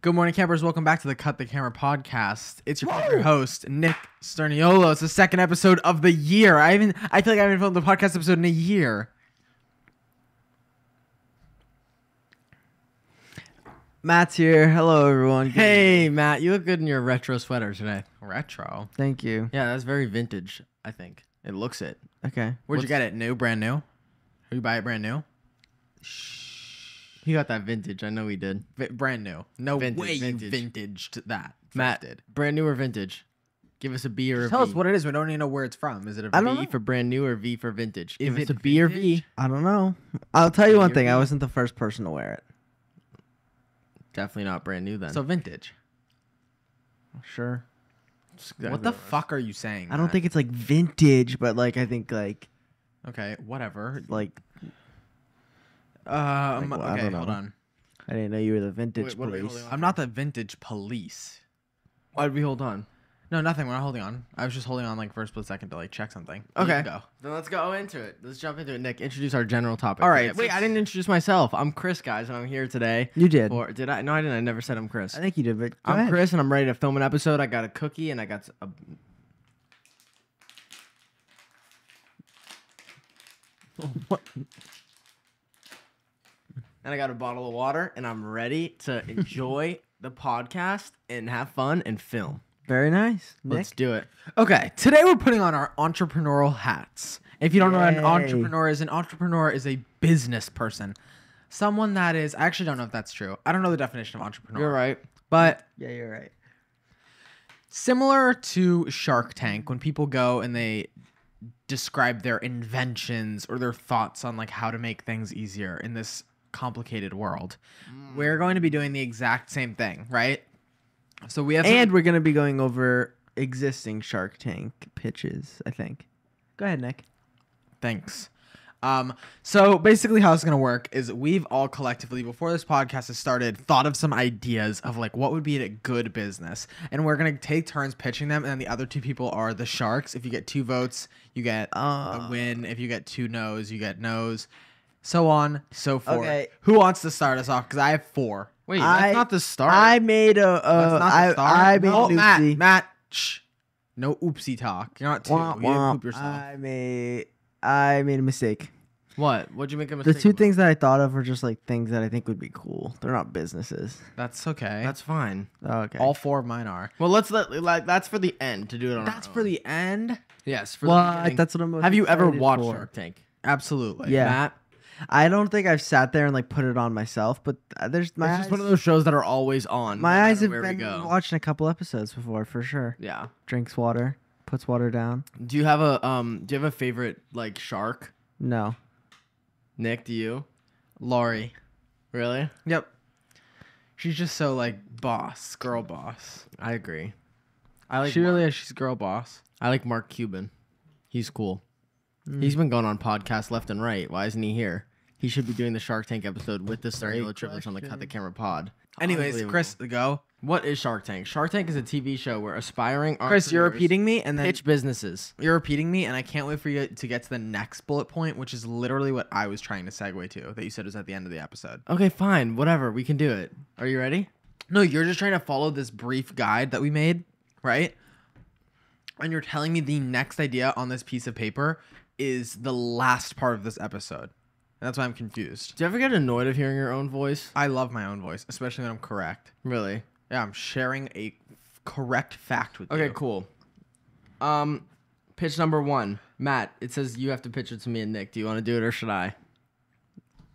Good morning, campers. Welcome back to the Cut the Camera podcast. It's your favorite host, Nick Sturniolo. It's the second episode of the year. I even I feel like I haven't filmed the podcast episode in a year. Matt's here. Hello, everyone. Good- Hey, Matt, you look good in your retro sweater today. Retro. Thank you. Yeah, that's very vintage, I think. It looks it. Okay. Where'd you get it? New, brand new? Or you buy it brand new? He got that vintage. I know he did. Vi- brand new. No Vintage, way vintage. you vintaged that. Matt, did. brand new or vintage? Give us a B or a Tell V. us what it is. We don't even know where it's from. Is it a I don't B know. for brand new or V for vintage? Is Give us it a B or V. vintage? I don't know. I'll tell you one thing. I wasn't the first person to wear it. Definitely not brand new then. So vintage. Sure. What the fuck are you saying? I don't Matt? think it's like vintage, but like I think like Okay, whatever. like Um, Like, well, I okay, don't hold on. I didn't know you were the vintage Wait, what are we police. holding on? I'm not the vintage police. Why'd we hold on? No, nothing. We're not holding on. I was just holding on like for a split second to like check something. You Okay. can go. Then let's go into it. Let's jump into it. Nick, introduce our general topic. All right, Wait, so- I didn't introduce myself. I'm Chris, guys, and I'm here today. You did. Or did I? No, I didn't. I never said I'm Chris. I think you did, but go I'm ahead. Chris, and I'm ready to film an episode. I got a cookie, and I got a. and I got a bottle of water, and I'm ready to enjoy the podcast and have fun and film. Very nice. Nick. Let's do it. Okay, today we're putting on our entrepreneurial hats. If you don't know what an Yay. entrepreneur is, an entrepreneur is a business person. Someone that is, I actually don't know if that's true. I don't know the definition of entrepreneur. You're right. But Yeah, you're right. similar to Shark Tank, when people go and they describe their inventions or their thoughts on like how to make things easier in this complicated world, we're going to be doing the exact same thing, right? So we have some- And we're gonna be going over existing Shark Tank pitches. I think. Go ahead, Nick. Thanks. Um, so basically how it's gonna work is we've all collectively before this podcast has started thought of some ideas of like what would be a good business. And we're gonna take turns pitching them and then the other two people are the sharks. If you get two votes, you get a Uh. win. If you get two no's, you get no's. So on, so forth. Okay. Who wants to start us off? Because I have four. Wait, I- that's not the start. I made a. That's Uh, not the I, start. I made no, an Matt. Matt, shh. No oopsie talk. You're not two. Wah, you didn't poop yourself. I made. I made a mistake. what? What'd you make a mistake? The two about? things that I thought of were just like things that I think would be cool. They're not businesses. That's okay. That's fine. Okay. all four of mine are. Well, let's let like that's for the end to do it on. That's our for own. the end. yes. For the well, beginning. that's what I'm. Have you ever watched for. Shark Tank? Absolutely. Yeah. Matt, I don't think I've sat there and like put it on myself, but uh, there's my it's eyes, just one of those shows that are always on. my no eyes have been watching a couple episodes before for sure. Yeah. Drinks water, puts water down. Do you have a um? Do you have a favorite like shark? No, Nick, do you? Lori. Really? Yep. She's just so like boss, girl boss. I agree. I like. she Mark, really is. She's girl boss. I like Mark Cuban. He's cool. Mm. He's been going on podcasts left and right. Why isn't he here? He should be doing the Shark Tank episode with the Sturniolo Triplets on the Cut the Camera pod. Anyways. Chris, go. What is Shark Tank? Shark Tank is a TV show where aspiring Chris, you're repeating me, and then pitch businesses. you're repeating me, and I can't wait for you to get to the next bullet point, which is literally what I was trying to segue to. That you said was at the end of the episode. Okay, fine, whatever. We can do it. Are you ready? No, you're just trying to follow this brief guide that we made, right? And you're telling me the next idea on this piece of paper is the last part of this episode. And that's why I'm confused. Do you ever get annoyed of hearing your own voice? I love my own voice, especially when I'm correct. Really? Yeah, I'm sharing a correct fact with you. Okay, cool. Um, pitch number one, Matt. It says you have to pitch it to me and Nick. Do you want to do it or should I?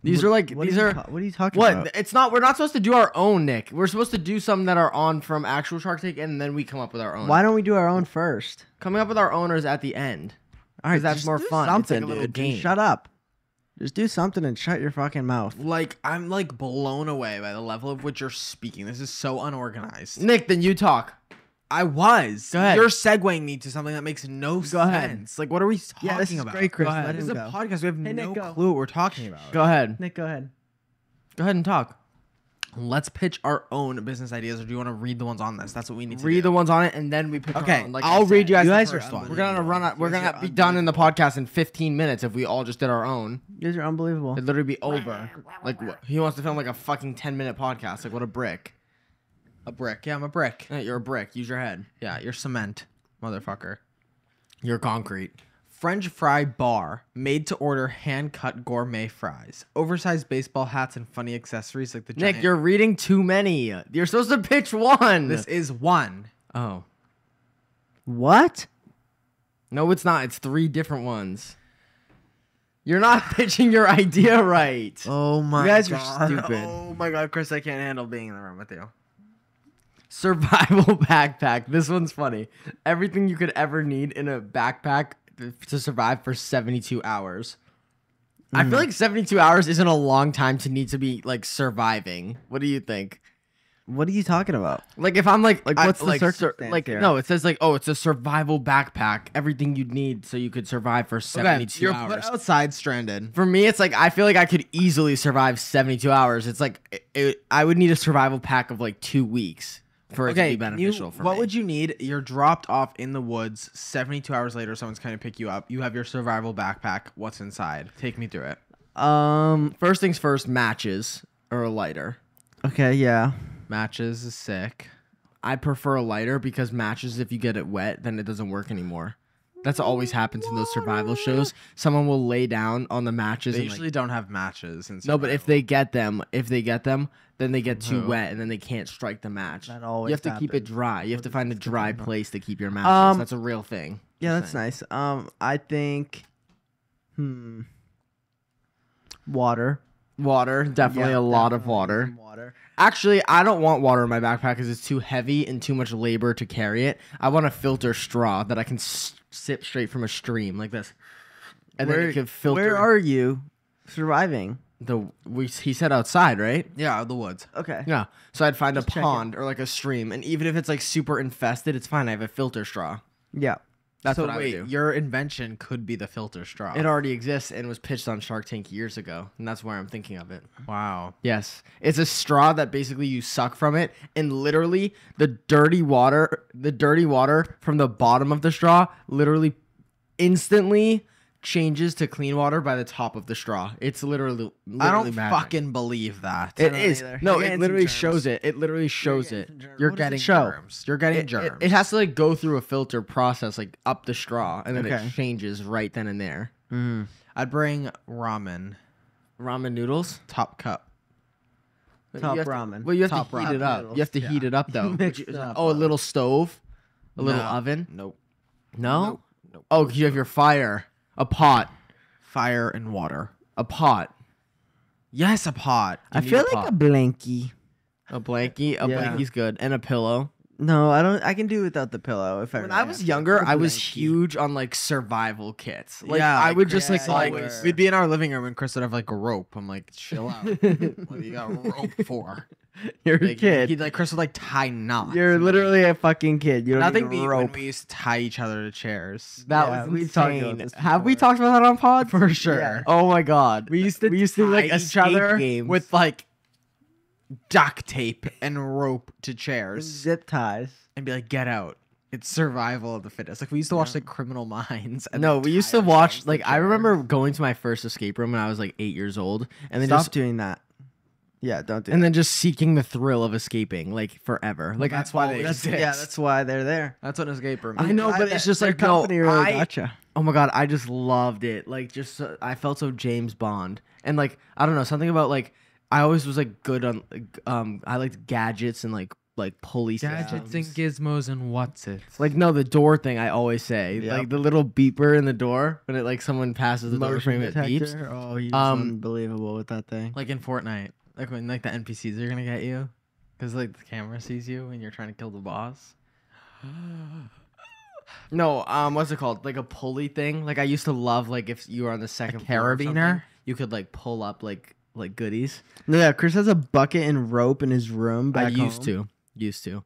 These What- are like these you are ta- what are you talking what? about? It's not. We're not supposed to do our own, Nick. We're supposed to do some that are on from actual Shark Tank, and then we come up with our own. Why don't we do our own first? Coming up with our owners at the end. All right, that's just more do fun. Something, like a dude. Game. Shut up. Just do something and shut your fucking mouth. Like I'm like blown away by the level of which you're speaking. This is so unorganized. Nick, then you talk. I was. Go ahead. You're segueing me to something that makes no Go ahead. sense. Like, what are we talking Yeah, this is about? great, Chris. Go ahead. Let This him is a go. podcast. We have Hey, no go. clue what we're talking about. Go ahead. Nick, go ahead. Go ahead and talk. Let's pitch our own business ideas, or do you want to read the ones on this? That's what we need to Read do. the ones on it, and then we pick. our Okay, own, like I'll I read you guys You the guys are first one. We're gonna run. Out, we're gonna be done in the podcast in 15 minutes if we all just did our own. You guys are unbelievable. It'd literally be over. Like he wants to film like a fucking 10 minute podcast. Like what a brick. A brick. Yeah, I'm a brick. Eh, You're a brick. Use your head. Yeah, you're cement, motherfucker. You're concrete. French fry bar, made to order hand cut gourmet fries, oversized baseball hats, and funny accessories like the Nick, giant- you're reading too many. You're supposed to pitch one. This is one. oh. What? No, it's not. It's three different ones. You're not pitching your idea right. Oh my god. You guys are god. stupid. Oh my god, Chris, I can't handle being in the room with you. Survival backpack. This one's funny. Everything you could ever need in a backpack to survive for 72 hours. I feel hmm. like 72 hours isn't a long time to need to be like surviving. What do you think? What are you talking about? Like if I'm like like I- what's the like, circumstance like here? no, it says like oh, it's a survival backpack. Everything you'd need so you could survive for 72 you're hours. outside stranded. For me, it's like I feel like I could easily survive 72 hours. It's like it, it- I would need a survival pack of like 2 weeks for it to be you- for what me. would you need? You're dropped off in the woods. 72 hours later, someone's coming to pick you up. You have your survival backpack. What's inside? Take me through it. Um. First things first, matches or a lighter. Okay. Yeah. Matches is sick. I prefer a lighter because matches, if you get it wet, then it doesn't work anymore. That's always happens in those survival shows. Someone will lay down on the matches They and like, usually don't have matches. And no, but if they get them, if they get them, then they get too Who? wet and then they can't strike the match. That always. you always have to keep it dry. You have to find a dry place to keep your matches. Um, that's a real thing. Yeah, that's saying. nice. Um, I think. Hmm. Water. Water, definitely Yeah, a lot of water. Water. Actually, I don't want water in my backpack because it's too heavy and too much labor to carry it. I want a filter straw that I can s- sip straight from a stream like this, and then it can filter. Where are you? Surviving. the? We he said outside, right? yeah, the woods. Okay. Yeah. So I'd find a checking. pond or like a stream, and even if it's like super infested, it's fine. I have a filter straw. Yeah. That's so what I would do. your invention could be the filter straw. It already exists and was pitched on Shark Tank years ago, and that's where I'm thinking of it. wow. Yes. It's a straw that basically you suck from it and literally the dirty water, the dirty water from the bottom of the straw literally instantly changes to clean water by the top of the straw. It's literally, literally I don't magic. fucking believe that. It is either. No, You're it literally shows it. It literally shows it. You're What it getting show? germs. You're getting It, it, germs. it has to like go through a filter process like up the straw and then Okay. it changes right then and there. Mm. I'd bring ramen, Ramen noodles? top cup. Top you have to- ramen. well, you have Top to heat ramen it up. noodles. You have to heat it up though. Mix Would it you- up. oh, a little stove, a little oven. Nope. No. Nope. Nope. Oh, 'cause you have your fire, a pot, Fire and water. a pot, Yes, a pot. I need feel a like pot. a blankie. a blankie. A Yeah. blankie's good, and a pillow. No, I don't. I can do without the pillow if I. When really I was to. younger, I was blankie. huge on like survival kits. Like Yeah, I like would just like Yeah, like always. We'd be in our living room and Chris would have like a rope. I'm like, chill out. what do you got a rope for? You're a Like, kid. He'd like Chris would like tie knots. You're literally a fucking kid. You don't Nothing need beat a when rope. we used to tie each other to chairs. that Yeah, was we've talked about insane. this Have we before. talked about that on pod? For sure. Yeah. Oh my god. We used to we used to like each escape other games with like duct tape and rope to chairs Zip ties. and be like, get out. It's survival of the fittest. Like we used to watch like Criminal Minds. And no, like, we used tie to watch ourselves like I chairs. remember going to my first escape room when I was like eight years old, and then Stop just doing that. Yeah, don't do. It. And that. then just seeking the thrill of escaping like forever. Like that's I've why they that's, exist. Yeah, that's why they're there. That's an escape room. I know, Glad but it's just their like no, really I, gotcha. Oh my god, I just loved it. Like just so, I felt so James Bond. And like I don't know, something about like I always was like good on um I liked gadgets and like like pulley Gadgets and gizmos and what's it? Like no, the door thing I always say. Yep. Like the little beeper in the door when it like someone passes the door frame it beeps. Oh, he's Um, unbelievable with that thing. Like in Fortnite, like when like the NPCs are gonna get you, because like the camera sees you and you're trying to kill the boss. No, um what's it called? Like a pulley thing. Like I used to love like if you were on the second floor or something, carabiner? you could like pull up like like goodies. No, yeah, Chris has a bucket and rope in his room. Back I used home. to. Used to.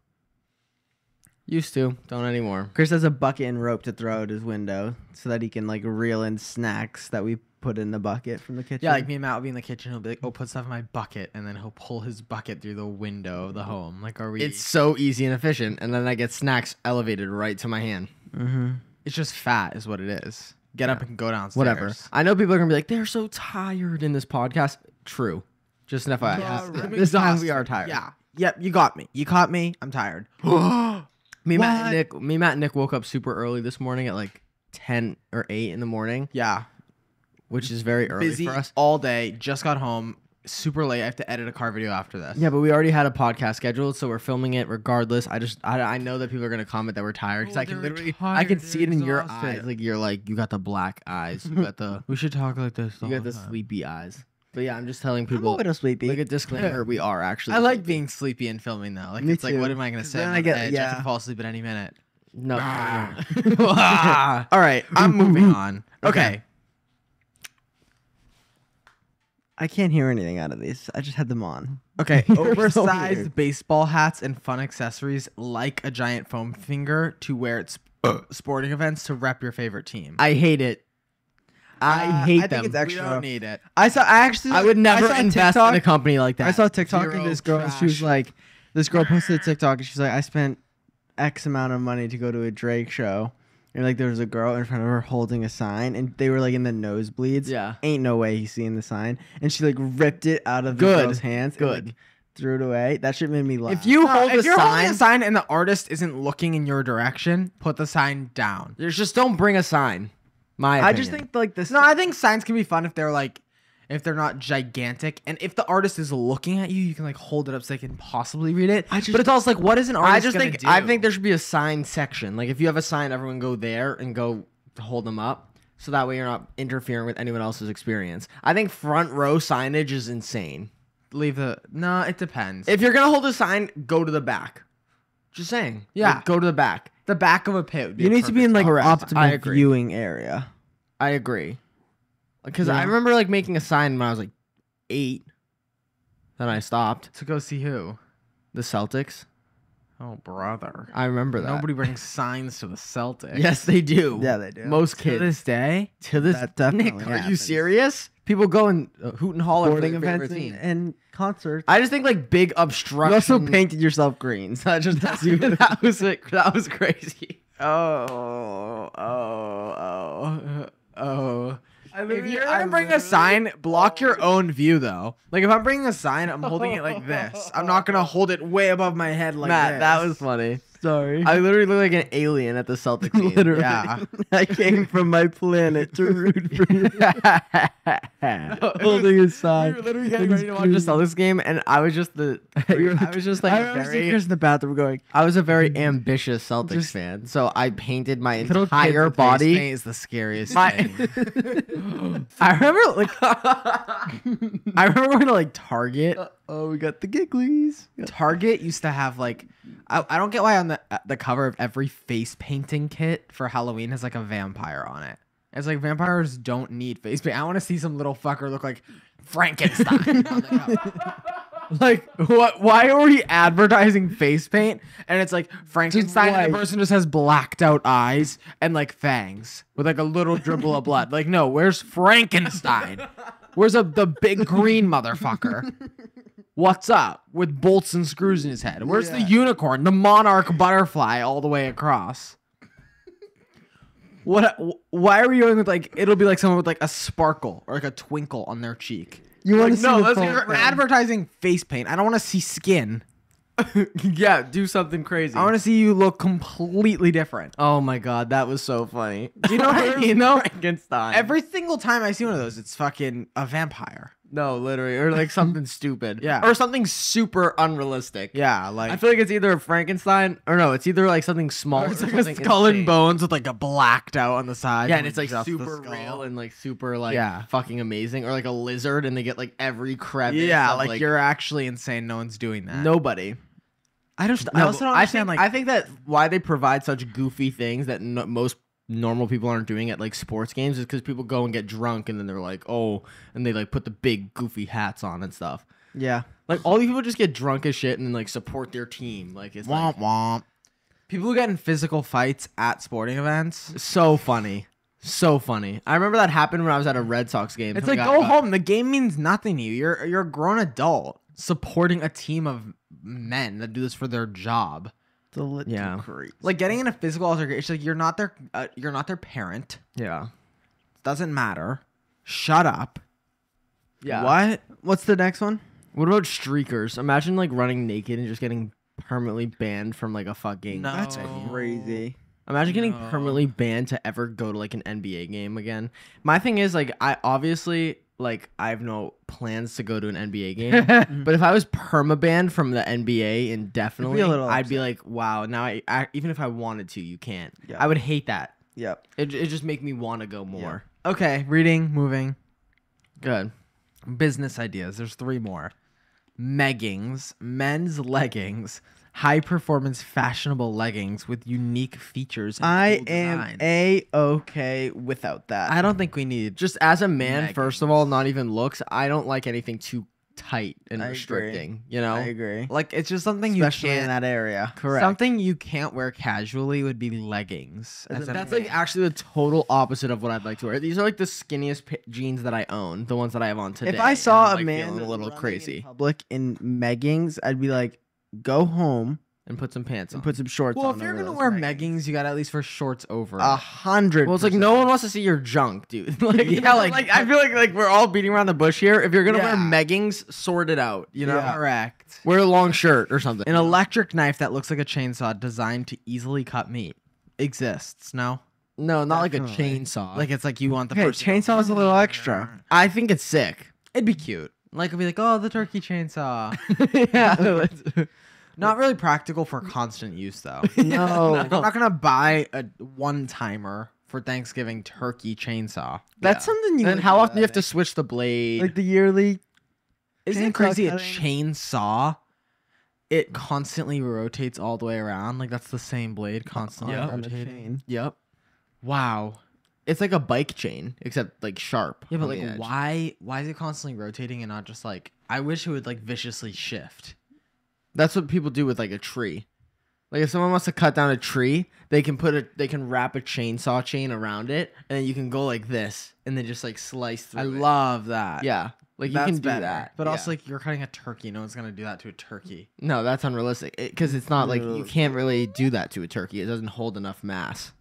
Used to. Don't anymore. Chris has a bucket and rope to throw out his window so that he can like reel in snacks that we put in the bucket from the kitchen. Yeah, like me and Matt will be in the kitchen. He'll be like, "Oh, put stuff in my bucket," and then he'll pull his bucket through the window of the home. Like, are we? It's so easy and efficient, and then I get snacks elevated right to my hand. Mm-hmm. it's just fat, is what it is. Get up and go downstairs. Whatever. I know people are gonna be like, they're so tired in this podcast. True. Just an FYI. Yeah, right. This time we are tired. Yeah, Yep, you got me. You caught me. I'm tired. Me, Matt, and Nick, me, Matt, and Nick woke up super early this morning at like ten or eight in the morning, yeah, which is very early busy for us. all day. Just got home. Super late. I have to edit a car video after this. Yeah, but we already had a podcast scheduled, so we're filming it regardless. I just, I, I know that people are gonna comment that we're tired because Oh, I can they're literally, I can tired, see it in your exhausted. eyes. Like you're like, you got the black eyes, you got the, we should talk like this. you got the sleepy eyes. But yeah, I'm just telling people. I'm a little sleepy. Like a disclaimer, we are actually. I like being sleepy and filming though. Like Me it's like, too. what am I gonna say? then I'm I on get- edge. I yeah. can fall asleep at any minute. no. Ah. All right, I'm moving on. Okay. I can't hear anything out of these. I just had them on. Okay, You're so oversized weird. baseball hats and fun accessories like a giant foam finger to wear at sp- sporting events to rep your favorite team. I hate it. I Uh, hate I them. think it's we don't need it. I saw. I actually. I would never I invest TikTok, in a company like that. I saw TikTok Zero of this girl. and She was like, this girl posted a TikTok, and she's like, I spent X amount of money to go to a Drake show, and like there was a girl in front of her holding a sign, and they were like in the nosebleeds. Yeah. Ain't no way he's seeing the sign, and she like ripped it out of the girl's hands. and, Good. like, threw it away. That shit made me laugh. If you No, hold if a you're holding sign, a sign and the artist isn't looking in your direction, put the sign down. there's just don't bring a sign. My I just think like this. No, I think signs can be fun if they're like if they're not gigantic and if the artist is looking at you, you can like hold it up so they can possibly read it. I just- but it's also like what is an artist I just think do? I think there should be a sign section. Like if you have a sign, everyone go there and go to hold them up. So that way you're not interfering with anyone else's experience. I think front row signage is insane. leave the No, it depends. If you're gonna hold a sign, go to the back. Just saying. Yeah. Like, go to the back. the back of a pit. would be you a need to be in like Correct. I optimal viewing area. I agree. Because I remember like making a sign when I was like eight. Then I stopped. to go see who. The Celtics. Oh brother. I remember that. Nobody brings signs to the Celtics. Yes, they do. Yeah, they do. Most To kids. To this day. to this That definitely Nick, are you serious? People go and uh, hoot and holler Sporting for their events favorite and, team. and concerts. I just think like big obstruction. You also painted yourself green. So that just tells you that was like, that was crazy. Oh, oh, oh, oh. If you're gonna bring a sign, block your own view though. Like if I'm bringing a sign, I'm holding it like this. I'm not gonna hold it way above my head like Matt, this. that was funny. Sorry. I literally look like an alien at the Celtics game. literally. Yeah. I came from my planet to root for you. Holding a sign. We were literally getting ready to watch the Celtics game, and I was just the. You're I was just like I remember seeing very. Chris in the bathroom going, I was a very mm, ambitious Celtics Just- fan, so I painted my entire with face body. paint is the scariest My- thing. I remember like I remember going to like Target. oh, we got the gigglies. Target used to have like I, I don't get why on the uh, the cover of every face painting kit for Halloween has like a vampire on it. It's like vampires don't need face paint. I want to see some little fucker look like Frankenstein. on the cover. like what? Why are we advertising face paint? And it's like Frankenstein, and the person just has blacked out eyes and like fangs with like a little dribble of blood. Like no, where's Frankenstein? Where's a, the big green motherfucker? What's up with bolts and screws in his head? Where's the unicorn, the monarch butterfly all the way across? What? Why are we going with like? It'll be like someone with like a sparkle or like a twinkle on their cheek. You want to Like, see no, the let's full you're advertising face paint. I don't want to see skin. yeah, do something crazy. I want to see you look completely different. oh my god, that was so funny. Do you know I mean? Frankenstein. every single time I see one of those, it's fucking a vampire. No, literally, or like something stupid. Yeah. or something super unrealistic. Yeah, like I feel like it's either a Frankenstein or no, it's either like something small. it's or like a skull and bones with like a blacked out on the side. Yeah, and it's like super real and like super like Yeah. fucking amazing, or like a lizard and they get like every crevice. Yeah, of, like, you're actually insane. No one's doing that. nobody. I just I No, also don't I understand think, like I think that why they provide such goofy things that no, most normal people aren't doing at like sports games is because people go and get drunk and then they're like, oh, and they like put the big goofy hats on and stuff. Yeah. Like all these people just get drunk as shit and then like support their team. Like it's like, womp womp. People who get in physical fights at sporting events. so funny, so funny. I remember that happened when I was at a Red Sox game. It's like go home. The game means nothing to you. You're you're a grown adult supporting a team of men that do this for their job. It's a little Yeah. crazy. Like getting in a physical altercation. It's like you're not their uh, you're not their parent. Yeah, Doesn't matter. Shut up. yeah. What? What's the next one? What about streakers? Imagine like running naked and just getting permanently banned from like a fucking. No. That's crazy. Imagine getting No. permanently banned to ever go to like an NBA game again. My thing is like I obviously like I have no plans to go to an NBA game, mhm. but if I was perma banned from the NBA indefinitely, little I'd be like, wow. Now I, I even if I wanted to, you can't. Yeah. I would hate that. Yep. It it just make me want to go more. Okay, reading, moving. Good. Business ideas. There's three more. Meggings, men's leggings, high performance fashionable leggings with unique features. And I cool am a okay without that. I don't think we need Just as a man, first of all, not even looks. I don't like anything too tight and I agree. restricting. You know. I agree. like it's just something you Especially can't. in that area. Correct. Something you can't wear casually would be leggings. As as a a That's like actually the total opposite of what I'd like to wear. These are like the skinniest p- jeans that I own, the ones that I have on today. If I saw I'm, a like, man a little running in crazy, public in meggings, I'd be like, go home and put some pants on. and put some shorts well, on. if you're over gonna those wear leggings. meggings, you got to at least wear shorts over. a hundred. well, it's like no one wants to see your junk, dude. like, Yeah, like, like- I feel like like we're all beating around the bush here. If you're gonna wear Yeah. meggings, sort it out. You know, Yeah. correct. wear a long shirt or something. An electric knife that looks like a chainsaw designed to easily cut meat exists. No, no, not like a Definitely. chainsaw. like it's like you want the Okay, person. to go, chainsaw's a little extra. I think it's sick. It'd be cute. Like it'd be like, oh, the turkey chainsaw. yeah. Not really practical for constant use though. No. I'm not gonna buy a one timer for Thanksgiving turkey chainsaw. That's something you. then how often do you have to switch the blade? like the yearly? Isn't it Chainsaw crazy? A cutting. chainsaw, it constantly rotates all the way around. Like that's the same blade constantly Yeah. on the rotating. chain. yep. Wow. It's like a bike chain, except like sharp. Yeah, but like, edge. why? Why is it constantly rotating and not just like? I wish it would like viciously shift. That's what people do with like a tree. Like if someone wants to cut down a tree, they can put a they can wrap a chainsaw chain around it, and then you can go like this, and then just like slice through. I it. love that. Yeah, like you That's can do better. that. But also, like, you're cutting a turkey. No one's gonna do that to a turkey. no, that's unrealistic because it's not like you can't really do that to a turkey. It doesn't hold enough mass.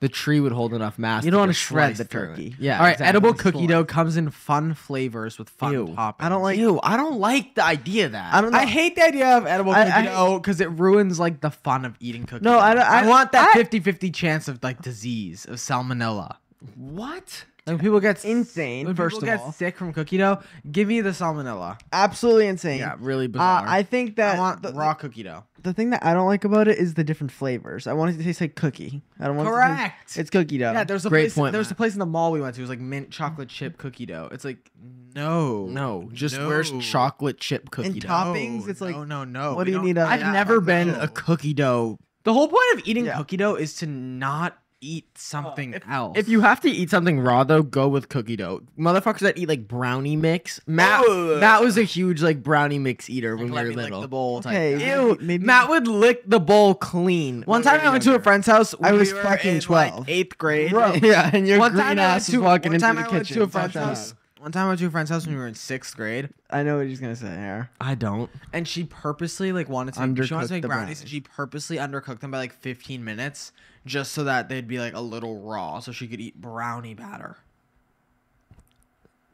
The tree would hold enough mass. You don't want wanna shred the turkey. Yeah. All right, exactly. edible cookie slice. dough comes in fun flavors with fun Ew. toppings. I don't like. Ew, I don't like the idea of that. I don't know. I hate the idea of edible I- cookie I- dough because it ruins like the fun of eating cookie No, dough. I don't- I- want that I- 50-50 chance of like disease of salmonella. what? Like when people get Insane, When first people of get all. sick from cookie dough, give me the salmonella. Absolutely insane. Yeah, really Uh, bizarre. I think that I want the, raw cookie dough. the thing that I don't like about it is the different flavors. I want it to taste like cookie. I don't want It to Correct. taste, it's cookie dough. Yeah, there's a Great place. point, there was Matt. a place in the mall we went to. It was like mint chocolate chip cookie dough. It's like no, no, just no. where's chocolate chip cookie And dough? top- toppings, it's like, no, no, no. what we do you need I've never been No. a cookie dough. The whole point of eating Yeah. cookie dough is to not eat uh, something else. If you have to eat something raw though, go with cookie dough. Motherfuckers that eat like brownie mix. Matt, Ugh. Matt was a huge like brownie mix eater when Like, let we me were lick little. the bowl. type Okay. Ew, Maybe- Matt would lick the bowl clean. One time we I went to a friend's house. I was were fucking in, like, 12. eighth grade. yeah, and your one green time I ass went was to, walking one into time the I went kitchen. to a friend's Shut house. One time I went to a friend's house when we were in sixth grade, I know what he's gonna say here. I don't. and she purposely like wanted to. Make, she wanted to make the brownies, brownies. and she purposely undercooked them by like 15 minutes, just so that they'd be like a little raw, so she could eat brownie batter.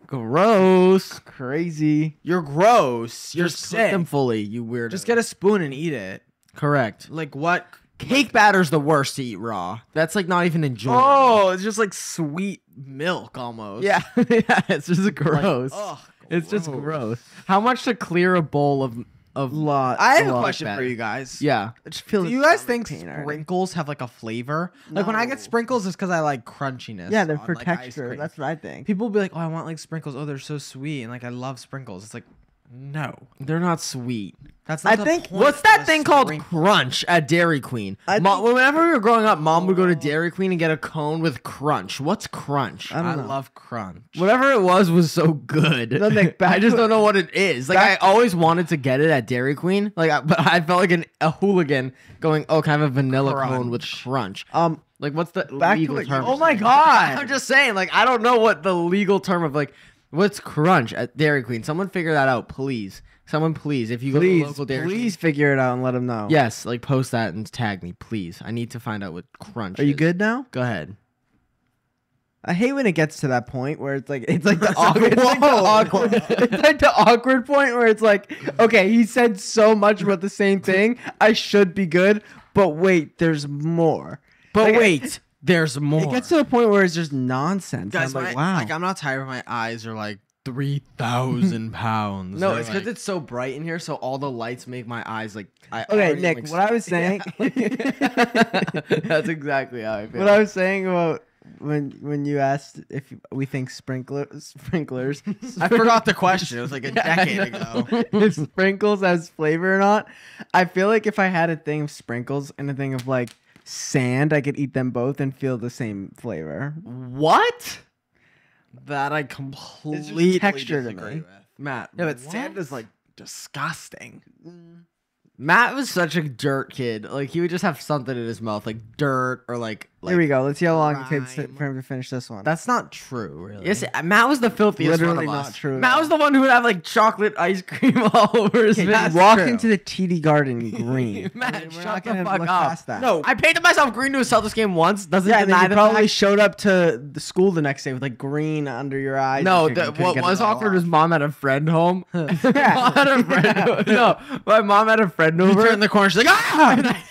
Gross. Crazy. You're gross. You're Just cook sick. them fully, you weirdo. Just get a spoon and eat it. correct. Like what? Cake batter's the worst to eat raw. That's like not even enjoyable. Oh, it's just like sweet milk almost. yeah, yeah. It's just Like, gross. ugh, it's just gross. gross. How much to clear a bowl of of? Lot. I have a question for you guys. Yeah. I just feel Do you guys think pain already. sprinkles have like a flavor? Like when I get sprinkles, it's because I like crunchiness. Yeah, they're on, for like, texture. That's what I think. people be like, "Oh, I want like sprinkles. Oh, they're so sweet," and like I love sprinkles. It's like, no, They're not sweet. that's not. I the think- point What's of that a thing called? sprinkle. Crunch at Dairy Queen. I Mom, think- whenever we were growing up, mom would go to Dairy Queen and get a cone with Crunch. What's Crunch? I I, don't know. love crunch. Whatever it was was so good. No, Nick, back I just to- don't know what it is. Like back- I always wanted to get it at Dairy Queen. Like, I, but I felt like an, a hooligan going, "Oh, can I have a vanilla cone with Crunch?" Um, Like, what's the Back to legal what term? Oh my god! I'm just saying, like, I don't know what the legal term of like, what's Crunch at Dairy Queen? Someone figure that out, please. Someone, please. If you go to please, local Dairy please figure it out and let them know. Queen, yes, like post that and tag me, please. I need to find out what Crunch. Are you is. good now? Go ahead. I hate when it gets to that point where it's like it's like the awkward, it's like the Whoa. awkward, it's like the awkward point where it's like, okay, he said so much about the same thing. I should be good, but wait, there's more. But Like, wait, there's more. It gets to the point where it's just nonsense. Guys, I'm like, my- wow. like I'm not tired, but my eyes are like three thousand pounds. no, They're it's because like- it's so bright in here, so all the lights make my eyes like. I okay, Nick, am what I was saying, That's exactly how I feel. what I was saying about when when you asked if we think sprinklers sprinklers I forgot the question. It was like a Yeah, decade know. ago. if sprinkles has flavor or not. I feel like if I had a thing of sprinkles and a thing of like sand, I could eat them both and feel the same flavor. what? That I completely texture to disagree me. with. Matt. No, but what? sand is like disgusting. Matt was such a dirt kid. Like he would just have something in his mouth, like dirt or like. Like Here we go. Let's see how long it takes to- for him to finish this one. That's not true, really. Yes, Matt was the filthiest Literally one of not us. true Matt was the one who would have like chocolate ice cream all over his face. just walk true. into the TD Garden green. Matt, I mean, shut the fuck up. that. No, I painted myself green to a Celtics game once. Doesn't Yeah, and deny then the probably fact. showed up to the school the next day with like green under your eyes. No, the, you what was awkward was mom had a friend home. mom had a friend. no, my mom had a friend You over. turn the corner, she's like, ah!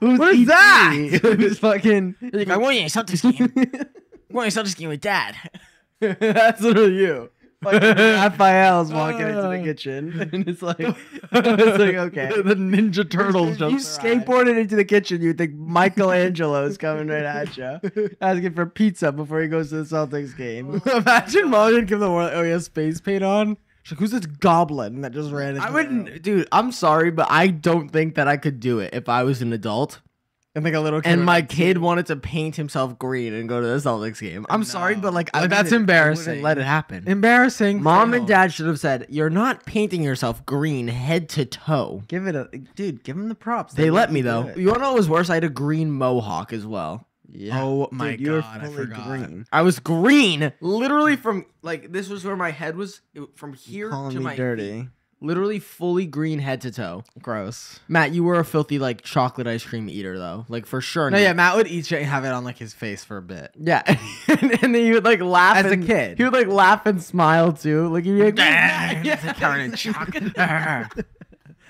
Who's What is ET? That? Who's fucking? like, I want you a Celtics game. I want you a Celtics game with dad. That's literally you. fucking Raphael's walking into the uh. kitchen, and it's like, it's like okay. the Ninja Turtles you skateboarded into the kitchen, you'd think Michelangelo's coming right at you, asking for pizza before he goes to the Celtics game. Imagine mom didn't give the world. Oh, he has face paint on. She's like, who's this goblin that just ran into I wouldn't, dude. I'm sorry, but I don't think that I could do it if I was an adult And like a little kid. and my like, kid wanted to paint himself green and go to the Celtics game. I'm sorry, but like, I Like, that's wouldn't- I embarrassing. wouldn't let it happen. Embarrassing. Mom fail. and dad should have said, "You're not painting yourself green head to toe." Give it a dude. Give him the props. They let me though. it. You wanna know what was worse? I had a green mohawk as well. Yeah. Oh my Dude, you were God, I fully forgot. green. I was green, literally from like this was where my head was it- from here Calling to me my dirty. Literally fully green head to toe. Gross. Matt, you were a filthy like chocolate ice cream eater though, like for sure. No, Nick. yeah, Matt would eat shit and have it on like his face for a bit. yeah, and, and then he would like laugh As a kid. He would like laugh and smile too, like he'd be like, Yeah. Covered in chocolate.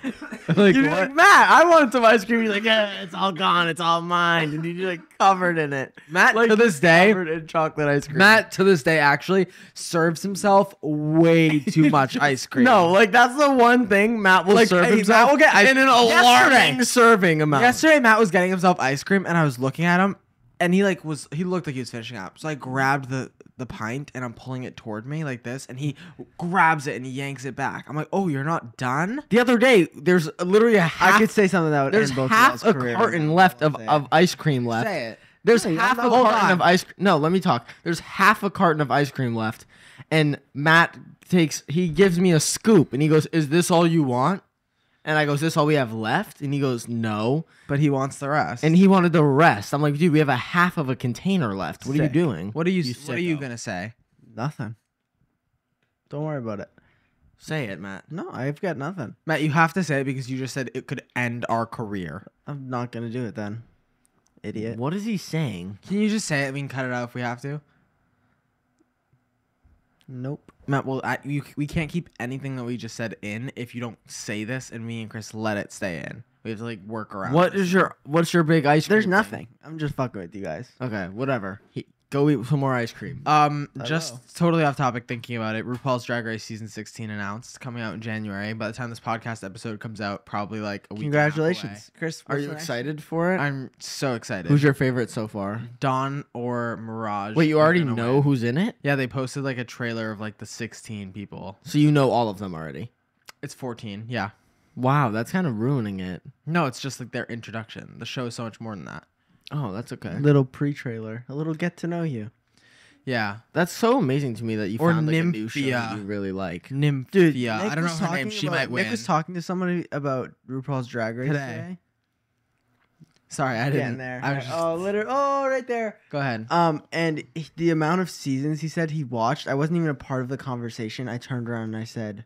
like, You'd be like, Matt, I wanted some ice cream. He's like, yeah, it's all gone, it's all mine, and be like covered in it. Matt like to this day, covered in chocolate ice cream. Matt to this day actually serves himself way too much ice cream. No, like that's the one thing Matt will Like, serve hey, himself Matt will get in an alarming serving amount. Yesterday, Matt was getting himself ice cream, and I was looking at him, and he like was he looked like he was finishing up. So I grabbed the the pint, and I'm pulling it toward me like this, and he grabs it and yanks it back. I'm like, oh, you're not done. The other day, there's literally a half. I could say something that would there's end both half a careers. carton left of, of ice cream left. Say it. There's No, half a I'm not- hold carton on. of ice. No, let me talk. There's half a carton of ice cream left, and Matt takes. He gives me a scoop, and he goes, "Is this all you want?" And I go, "Is this all we have left?" And he goes, "No." But he wants the rest. And he wanted the rest. I'm like, "Dude, we have a half of a container left. What are you Sick. doing?" what are you? You what are you sicko. gonna say? Nothing. Don't worry about it. Say it, Matt. No, I've got nothing. Matt, you have to say it because you just said it could end our career. I'm not gonna do it then. Idiot. What is he saying? Can you just say it? We can cut it out if we have to. Nope. Matt, well, I, you, we can't keep anything that we just said in if you don't say this, and me and Chris let it stay in. We have to like work around. What this. is your What's your big ice cream? There's thing? nothing. I'm just fucking with you guys. Okay, whatever. He, go eat some more ice cream. Um, I just will. totally off topic. Thinking about it, RuPaul's Drag Race season 16 announced, coming out in January. By the time this podcast episode comes out, probably like a week. Congratulations, Chris. Are you excited for it? I'm so excited. Who's your favorite so far? Dawn or Mirage? Wait, you already know win. who's in it, Yeah, they posted like a trailer of like the 16 people. so you know all of them already. It's 14. Yeah. Wow, that's kind of ruining it. No, it's just like their introduction. The show is so much more than that. Oh, that's okay. Little pre-trailer, a little get to know you. Yeah. That's so amazing to me that you Or found like, a new show that you really like. Nymphia. Dude, I don't know her name. She about- might win. Nick was talking to somebody about RuPaul's Drag Race Today. today. Sorry, I didn't. there. I was just, oh, literally. Oh, right there. go ahead. Um, and he- the amount of seasons he said he watched, I wasn't even a part of the conversation. I turned around and I said,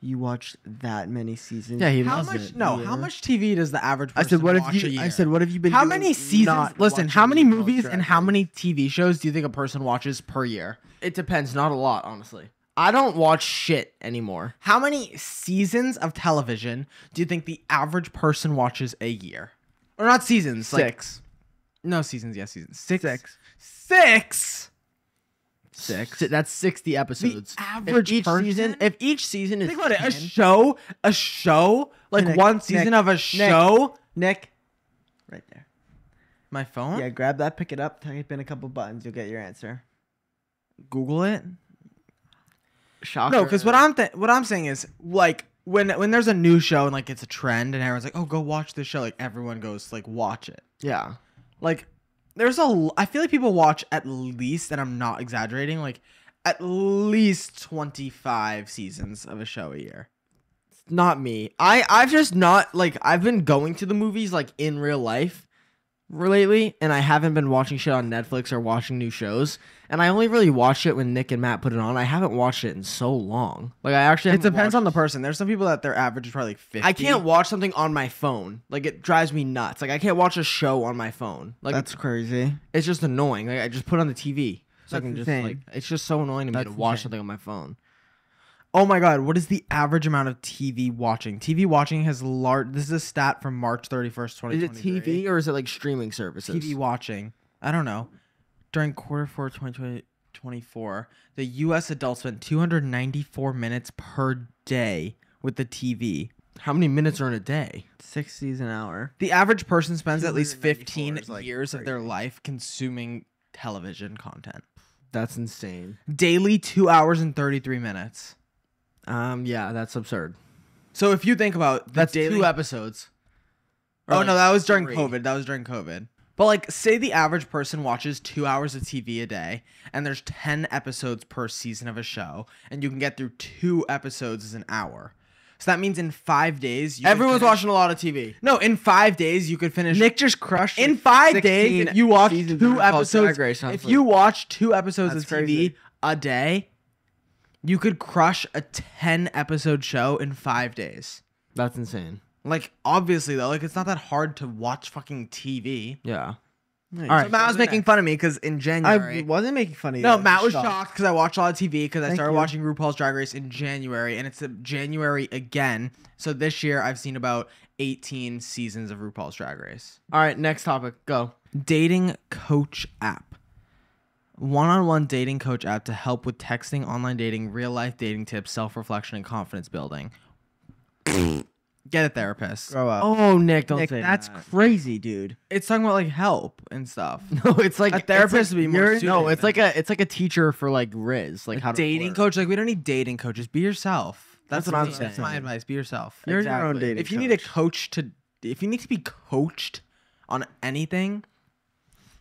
You watched that many seasons. Yeah, he How loves much? it. No, Yeah. how much TV does the average I person said, what watch have a you? year? I said, what have you been? how doing many seasons? not Listen, how watching many RuPaul's movies Drag and how Race? many TV shows do you think a person watches per year? It depends. Not a lot, honestly. I don't watch shit anymore. How many seasons of television do you think the average person watches a year? Or not seasons? like- Six. no seasons. Yes, seasons. Six. Six. Six. Six. Si- That's sixty episodes. average if each person- season, if each season is Think about it. A show, a show, like Nick, one season Nick, of a show. Nick. Right there. My phone. Yeah, grab that, pick it up, type in a couple buttons, you'll get your answer. Google it. Shocker. No, because what I'm th- what I'm saying is like when when there's a new show and like it's a trend and everyone's like, oh, go watch this show. Like everyone goes like watch it. yeah, Like there's a I feel like people watch at least, and I'm not exaggerating, like at least 25 seasons of a show a year. not me. I I've just not like I've been going to the movies like in real life lately, and I haven't been watching shit on Netflix or watching new shows. And I only really watched it when Nick and Matt put it on. I haven't watched it in so long. Like I actually It depends on the person. There's some people that their average is probably like 50. I can't watch something on my phone. Like it drives me nuts. Like I can't watch a show on my phone. Like That's crazy. it's just annoying. Like I just put on the TV. So I That's can just insane. like it's just so annoying to me That's to watch something on my phone. Oh my god, what is the average amount of TV watching? TV watching has large. This is a stat from March 31st, Is it TV or is it like streaming services? TV watching. I don't know. During quarter four 2024, the U.S. adults spent 294 minutes per day with the TV. How many minutes are in a day? 60s an hour. The average person spends at least 15 like, years of their life consuming television content. That's insane. Daily, two hours and 33 minutes. Um, yeah, that's absurd. So if you think about the That's daily, two episodes. Or, Oh like, no, that was during three. COVID. That was during COVID. But like, say the average person watches two hours of TV a day, and there's ten episodes per season of a show, and you can get through two episodes as an hour. So that means in five days, you Everyone's finish- watching a lot of TV. No, in five days you could finish. Nick just crushed in five days, you watch two episodes, Race, if you watch two episodes That's of TV a day, you could crush a ten episode show in five days. That's insane. Like obviously though, like it's not that hard to watch fucking TV. Yeah. Nice. All right, So Matt was making fun of me because in January. I wasn't making fun of you. no, Matt was shocked. shocked because I watched a lot of TV because I Thank started you. watching RuPaul's Drag Race in January, and it's January again. So this year I've seen about 18 seasons of RuPaul's Drag Race. All right, next topic. Go. Dating coach app. One-on-one dating coach app to help with texting, online dating, real-life dating tips, self-reflection, and confidence building. Get a therapist. Grow up. Oh, Nick, don't Nick, say that's that. crazy, dude. It's talking about like help and stuff. No, it's like A therapist it's would be more suited No, it's that. like a it's like a teacher for like Riz, like how to dating flirt. coach like we don't need dating coaches be yourself that's, That's what I'm me. that's my advice be yourself You're your own Exactly. dating. if you need a coach to if you need to be coached on anything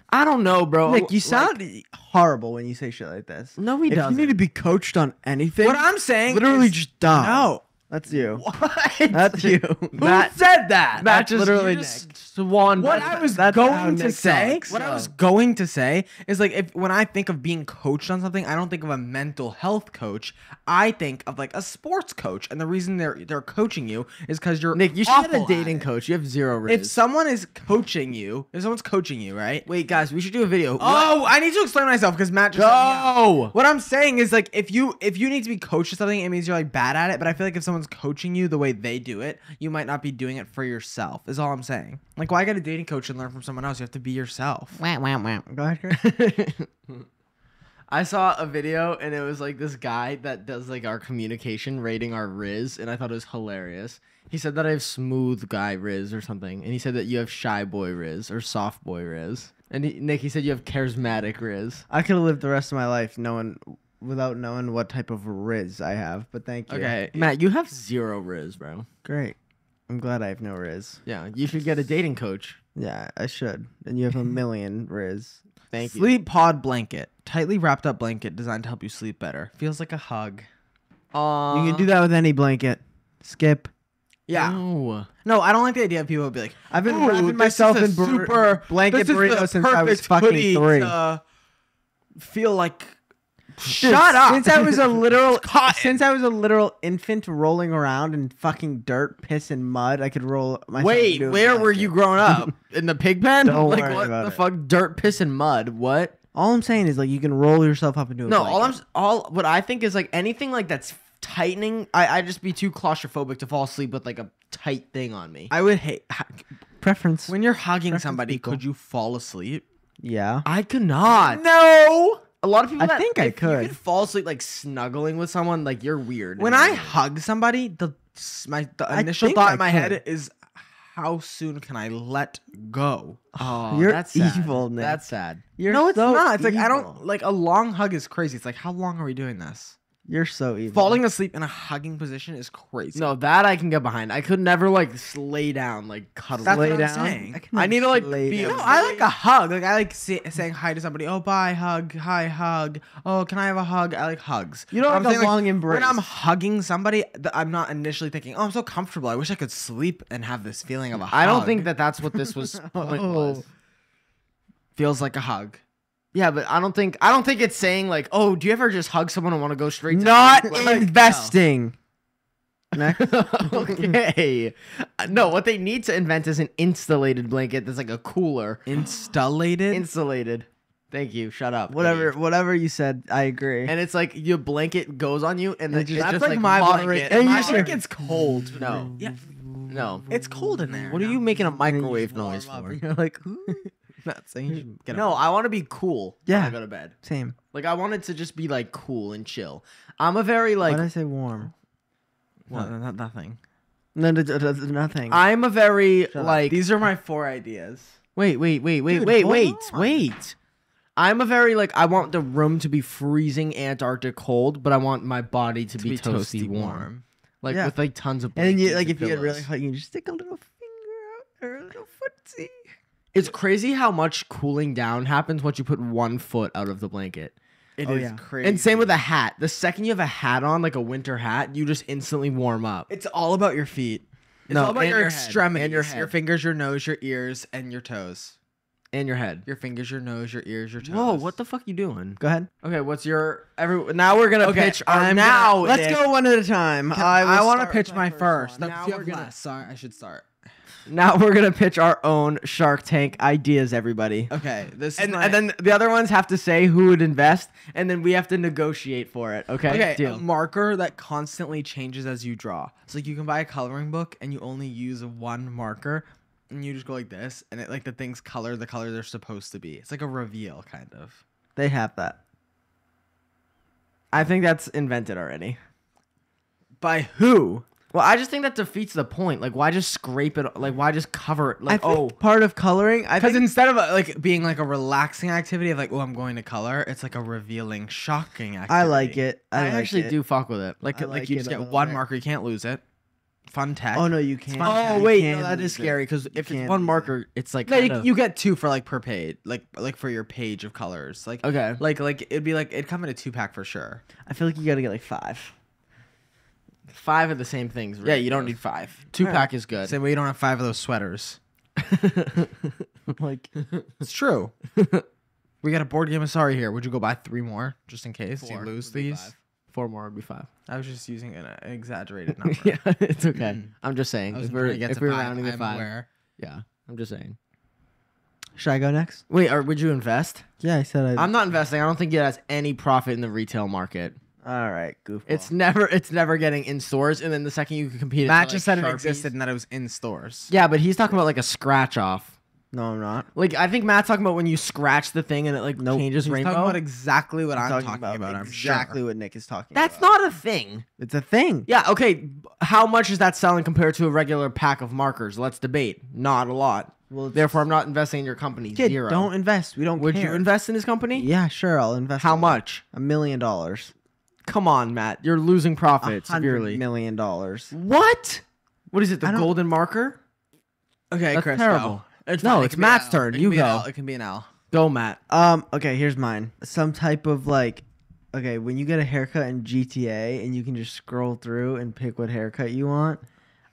I don't know, bro. Nick, you Like- sound horrible when you say shit like this. No, he if doesn't. you need to be coached on anything, what i'm saying literally is- just die. no That's you. what That's you. who Matt- said that Matt That's just literally just swan. what. I was that's going to Nick say, talks, what I was going to say is like if when I think of being coached on something, I don't think of a mental health coach. I think of like a sports coach, and the reason they're they're coaching you is because you're Nick, you should awful a dating coach. You have zero Riz. If someone is coaching you, if someone's coaching you, right? Wait, guys, we should do a video. Oh, I need to explain myself because Matt just. helped me out. Go. What I'm saying is like if you if you need to be coached to something, it means you're like bad at it. But I feel like if someone's coaching you the way they do it, you might not be doing it for yourself. Is all I'm saying. Like why get a dating coach and learn from someone else? You have to be yourself. Go ahead, Chris. I saw a video and it was like this guy that does like our communication rating our Riz, and I thought it was hilarious. He said that I have smooth guy Riz or something, and he said that you have shy boy Riz or soft boy Riz. And he, Nick, he said you have charismatic Riz. I could have lived the rest of my life knowing without knowing what type of riz I have, but thank you. Okay, Matt, you have zero Riz, bro. Great. I'm glad I have no riz. Yeah, you should get a dating coach. Yeah, I should. And you have a million riz. Thank you. Sleep pod blanket, tightly wrapped up blanket designed to help you sleep better. Feels like a hug. Uh, you can do that with any blanket. Skip. Yeah. No. No, I don't like the idea of people be like, I've been "Ooh, wrapping myself in bur- super blanket this burrito since I was fucking three. to feel like Shut up. Since I was a literal since I was a literal infant rolling around in fucking dirt, piss, and mud, I could roll myself Wait, where were you growing up? In the pig pen? Don't like worry what about the it. fuck? Dirt, piss, and mud. What? All I'm saying is like you can roll yourself up into a No, all I'm blanket. s- all what I think is like anything like that's tightening. I I'd just be too claustrophobic to fall asleep with like a tight thing on me. I would hate preference. when you're hugging Preference somebody. people. Could you fall asleep? yeah. I could not. No. A lot of people. I that- think I if You could. could fall asleep like snuggling with someone. Like you're weird. When I hug somebody, the my the initial thought I in my could. head is, how soon can I let go? oh, You're that's sad. evil, Nick. That's sad. You're no, it's so not. It's like I don't like a long hug is crazy. It's like how long are we doing this? You're so evil. Falling asleep in a hugging position is crazy. No, that I can get behind. I could never like lay down, like cuddle. That's lay what I'm down. saying. I, can I need to, like, lay be down. No, I like a hug. Like I like say, saying hi to somebody. Oh, bye, hug, hi, hug. Oh, can I have a hug? I like hugs. You don't But I'm like a saying, long embrace. When I'm hugging somebody, th- I'm not initially thinking, "Oh, I'm so comfortable. I wish I could sleep and have this feeling of a hug." I don't think that that's what this was. point was. feels like a hug. Yeah, but I don't think I don't think it's saying like, oh, do you ever just hug someone and want to go straight? to not? Like, investing. Next. okay. No, what they need to invent is an insulated blanket that's like a cooler. Installated. Insulated. Thank you. Shut up. Whatever, idiot. whatever you said, I agree. And it's like your blanket goes on you, and It it's just- just, That's like, like my moderating- blanket. And my you should- blanket's cold. No, Yeah, no. it's cold in there. What are you making a microwave noise for? You're like, "Ooh." Not saying you should get No, I want to be cool. Yeah. when I go to bed. same. Like I wanted to just be like cool and chill. I'm a very Why like did I say warm? No, no, no, nothing. No, no, no, no, nothing. I'm a very Shut up. like These are my four ideas. wait wait wait wait Dude, wait wait on. wait. I'm a very like I want the room to be freezing Antarctic cold, but I want my body to, be, toasty, warm. Like Yeah. with like tons of and then you like and if you get really hot, you just stick a little finger out or a little footsie. It's crazy how much cooling down happens once you put one foot out of the blanket. It oh, is Oh, yeah. crazy. And same with a hat. The second you have a hat on, like a winter hat, you just instantly warm up. It's all about your feet. It's No, all about and your, your head, extremities. and your your head. fingers, your nose, your ears, and your toes. And your head. Your fingers, your nose, your ears, your toes. Whoa, what the fuck you doing? Go ahead. Okay, what's your every now we're gonna Okay, pitch our I'm now gonna- Let's Nick. go one at a time. I, I, will want to start pitch with my first. one. Now Now we're gonna- less. Sorry, I should start. Now we're gonna pitch our own Shark Tank ideas, everybody. Okay, this is And, my- and then the other ones have to say who would invest, and then we have to negotiate for it. Okay. okay, Deal. a marker that constantly changes as you draw. So like you can buy a coloring book and you only use one marker, and you just go like this, and it like the things color the color they're supposed to be. It's like a reveal, kind of. They have that. I think that's invented already. By who? Well, I just think that defeats the point. Like, why just scrape it? Like, why just cover it? Like, I think oh, part of coloring. I Because instead of uh, like being like a relaxing activity of like, oh, I'm going to color, it's like a revealing, shocking activity. I like it. I, I, like actually it. do fuck with it. Like, like, like you just get one bit. marker, you can't lose it. Fun tech. Oh no, you can't. Oh You wait, can't no, that lose is it. scary because if it's one lose it. marker, it's like No, you, you get two for like per page, like like for your page of colors. Like okay. like like it'd be like it'd come in a two pack for sure. I feel like you gotta get like five. Five of the same things. Yeah, you don't need five. two pack is good. Same way you don't have five of those sweaters. like It's true. we got a board game of sorry here. Would you go buy three more just in case you lose these? five. Four more would be five. I was just using an, an exaggerated number. yeah, it's okay. Mm. I'm just saying. I If we're, trying to get if we're five. rounding to I'm five, aware. yeah, I'm just saying. should I go next? Wait, or would you invest? Yeah, I said I. I'm not investing. I don't think it has any profit in the retail market. All right, goofball. It's never, it's never getting in stores, and then the second you can compete, Matt just like, said it existed and that it was in stores. Yeah, but he's talking about like a scratch off. no, I'm not. Like I think Matt's talking about when you scratch the thing and it like Nope. changes He's rainbow. talking about exactly what I'm talking talking about, about. I'm exactly sure. what Nick is talking about. That's about. not a thing. It's a thing. Yeah, okay. How much is that selling compared to a regular pack of markers? Let's debate. Not a lot. Well, Therefore, I'm not investing in your company. Kid, Zero. don't invest. We don't Would care. you invest in his company? Yeah, sure. I'll invest. How in much? A million dollars. Come on, Matt. You're losing profit severely. million dollars. What? What is it? The golden marker? Okay, That's Chris. terrible. Go. It's No. It it's can be an Matt's turn. It You go. It can be an L. Go, Matt. Um. Okay. Here's mine. Some type of like. Okay, when you get a haircut in GTA and you can just scroll through and pick what haircut you want,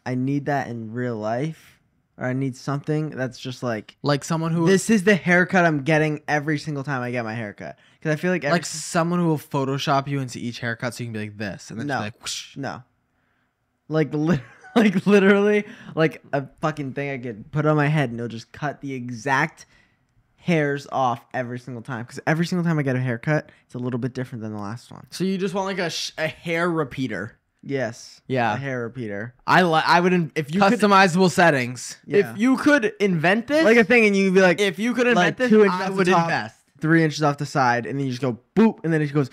I need that in real life. Or I need something that's just like Like someone who this is the haircut I'm getting every single time I get my haircut. Because I feel like like someone who will Photoshop you into each haircut so you can be like this and then No. like whoosh. No. Like li- like literally like a fucking thing I could put on my head and it'll just cut the exact hairs off every single time cuz every single time I get a haircut it's a little bit different than the last one. So you just want like a sh- a hair repeater. Yes. Yeah. A hair repeater. I like. I would in- if you could customizable settings. Yeah. if you could invent this. like a thing and you'd be like if you could invent like this, two inches I off the would top. invest. 3 inches off the side and then you just go boop and then it goes.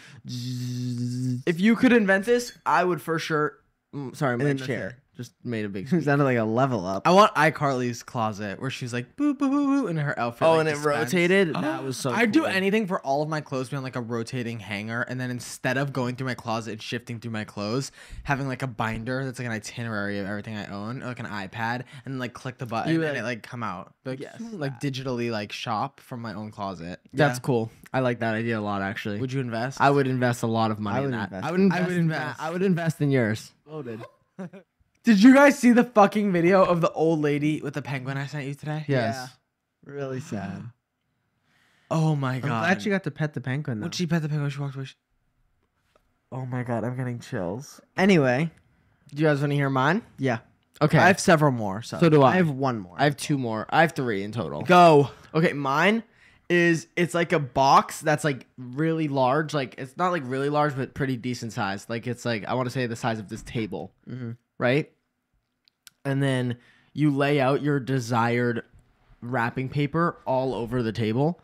If you could invent this, I would for sure. Mm, sorry, my chair. Just made a big. it sounded like a level up. I want iCarly's closet where she's like boo boo boo boo in her outfit. Oh, like, and it dispensed. rotated. That was so. I'd do anything for all of my clothes being like a rotating hanger, and then instead of going through my closet and shifting through my clothes, having like a binder that's like an itinerary of everything I own, like an iPad, and like click the button You, and it like come out. Like, Yes. like digitally like shop from my own closet. That's Yeah. cool. I like that idea a lot. Actually, Would you invest? I would invest a lot of money I in that. invest I would invest. I would invest. I would invest in yours. Loaded. Did you guys see the fucking video of the old lady with the penguin I sent you today? Yes. Really sad. Oh my god. I'm god. glad you got to pet the penguin though. When she pet the penguin, she walked away. She... Oh my god, I'm getting chills. Anyway, Do you guys want to hear mine? yeah. Okay. I have several more. So, so do I. I have one more. I have two more. I have three in total. go. Okay, mine is it's like a box that's like really large. Like it's not like really large, but pretty decent size. Like it's like I want to say the size of this table, Mhm. Right? And then you lay out your desired wrapping paper all over the table,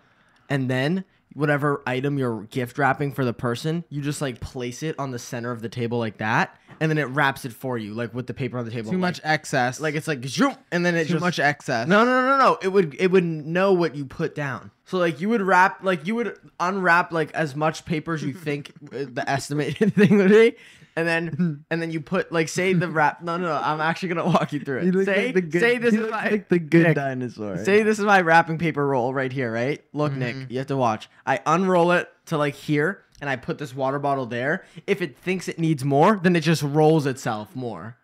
and then whatever item you're gift wrapping for the person, you just like place it on the center of the table like that, and then it wraps it for you, like with the paper on the table. Too like- much excess. Like it's like zoom, and then it too just much excess. no, no, no, no. It would it would know what you put down. So like you would wrap like you would unwrap like as much paper as you think uh, the estimated thing would be, and then and then you put like say the wrap. No, no, no. I'm actually gonna walk you through You it. look Say like the good, say this you is my like the good Nick, dinosaur. Say this is my wrapping paper roll right here, right? Look, Nick, you have to watch. I unroll it to like here, and I put this water bottle there. If it thinks it needs more, then it just rolls itself more,